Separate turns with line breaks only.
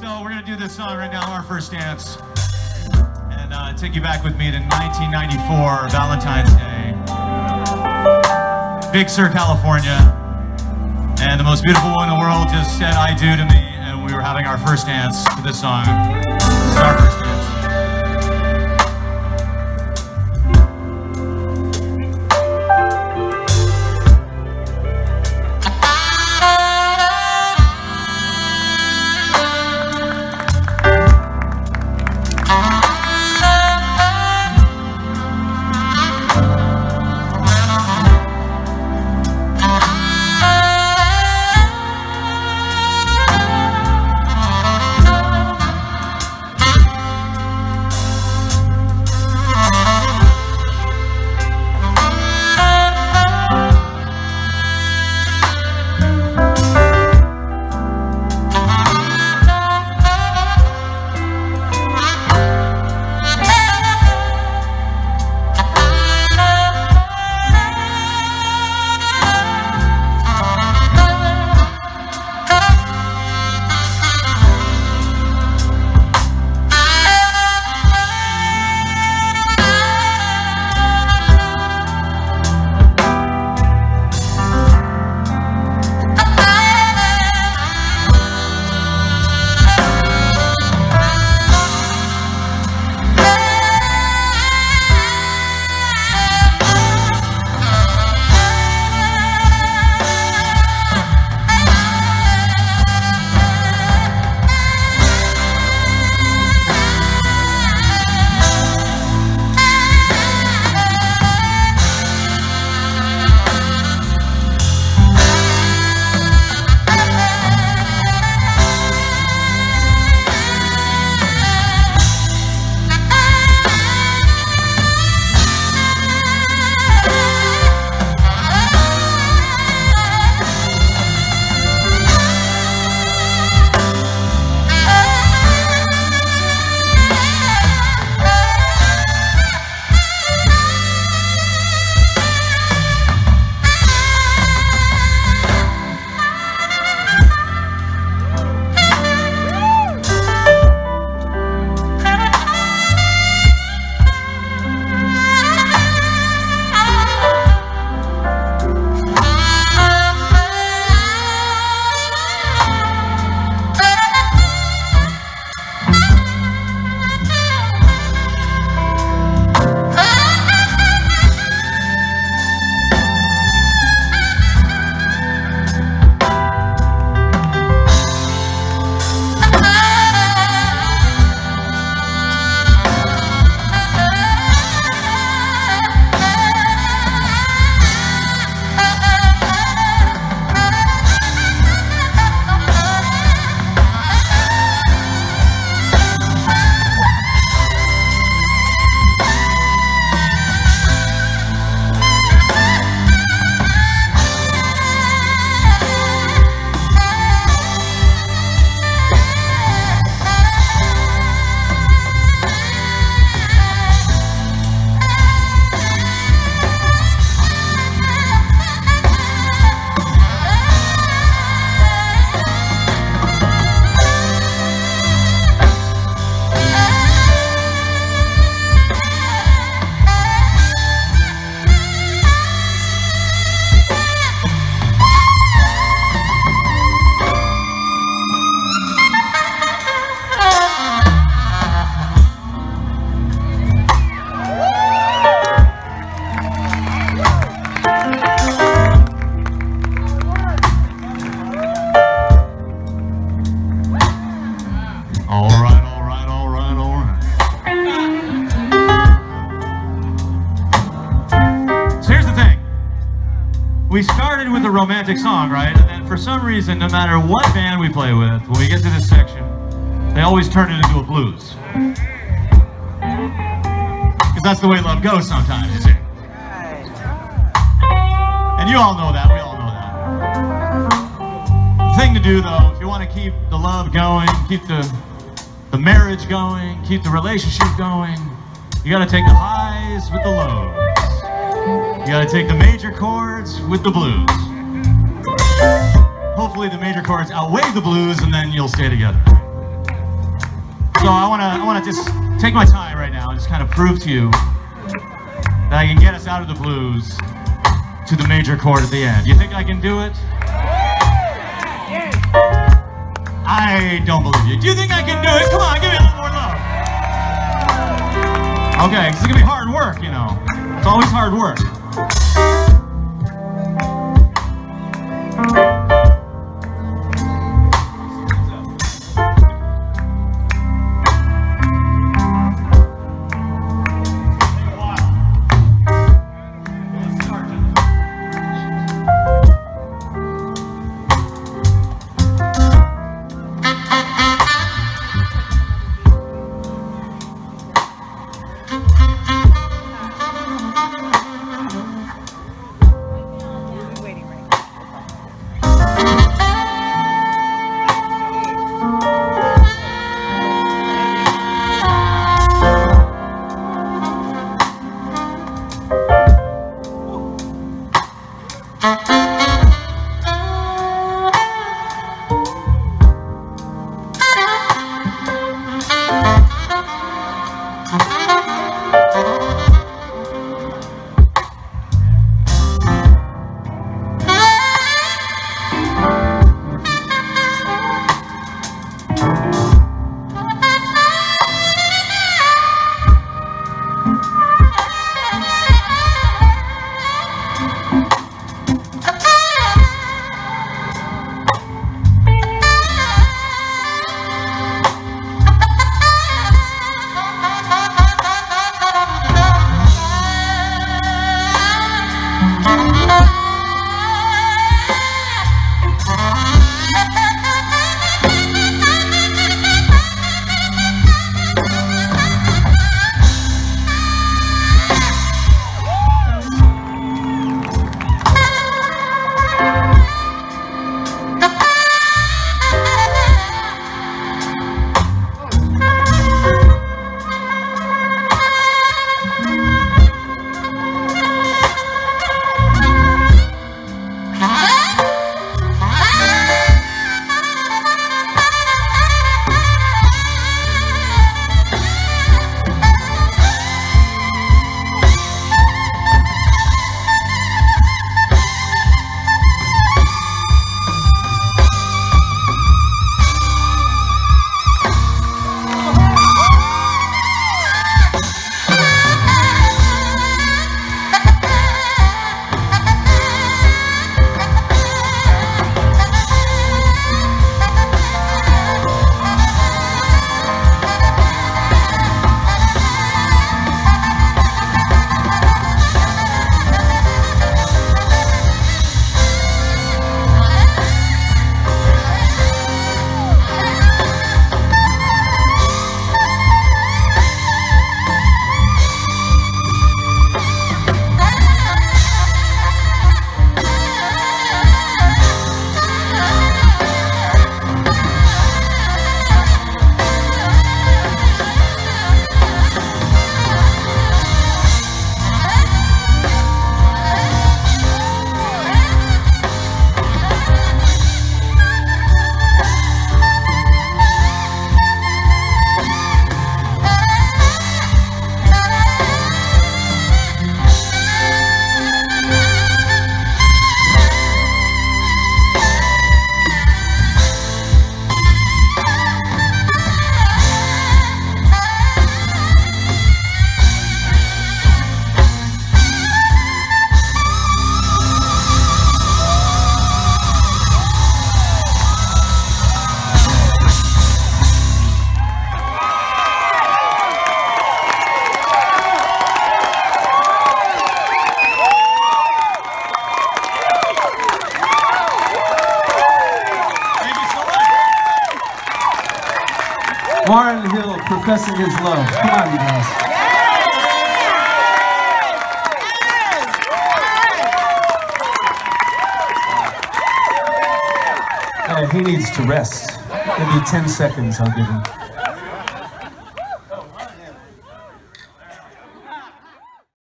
So we're gonna do this song right now, our first dance, and uh, take you back with me to 1994, Valentine's Day, Big Sur, California, and the most beautiful woman in the world just said "I do" to me, and we were having our first dance to this song. We started with a romantic song, right? And then for some reason, no matter what band we play with, when we get to this section, they always turn it into a blues. Because that's the way love goes sometimes, you see. And you all know that, we all know that. The thing to do though, if you want to keep the love going, keep the the marriage going, keep the relationship going, you gotta take the highs with the lows. You gotta take the major chords with the blues. Hopefully the major chords outweigh the blues and then you'll stay together. So I want to I want to just take my time right now and just kind of prove to you that I can get us out of the blues to the major chord at the end. You think I can do it? I don't believe you. Do you think I can do it? Come on, give me a little more love. Okay, 'cause it's gonna be hard work, you know. It's always hard work.
Música
Warren Hill professing his love. Come on, you guys. Uh, he needs to rest. Maybe 10 seconds I'll give him.